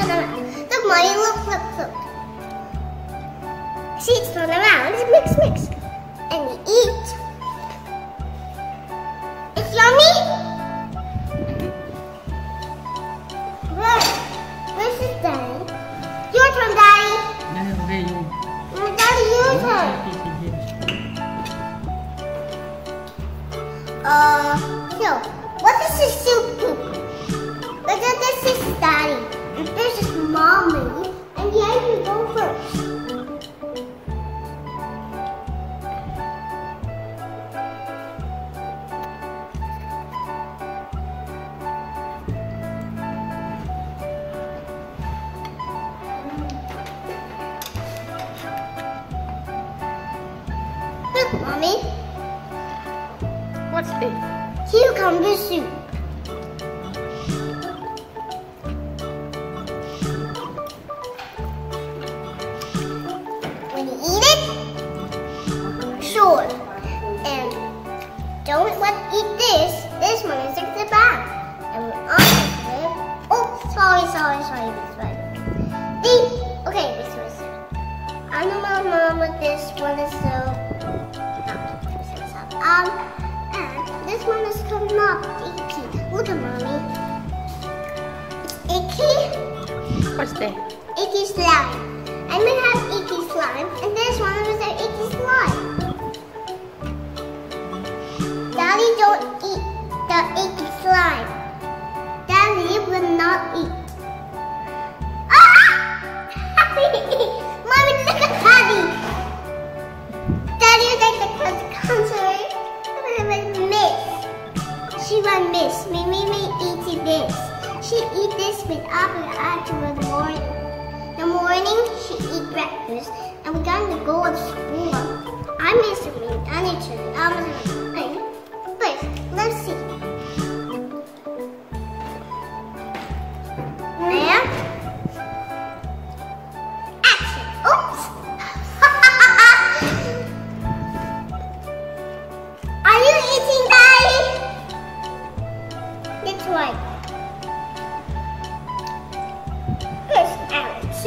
turn around. The money look, flip, flip. She's turn around. It's mix, mix. And we eat. It's yummy. This, this is Daddy. Your turn, Daddy. No, you. Turn. Uh, here. Mommy, What's this? cucumber soup. When you eat it, sure. And don't let eat this. This one is like the back. And when I eat it, oh, sorry, sorry, sorry, this one. Um, and this one is coming up. Icky. Look at mommy. It's icky. What's that? Icky slime. I'm gonna have icky slime, and this one is an icky slime. Daddy don't eat the icky slime. Miss. Me, me, me eat this. She eat this with apple after the morning. The morning she eat breakfast and going to go to school. I miss need to. I was like, Wait, let's see. And action. Oops.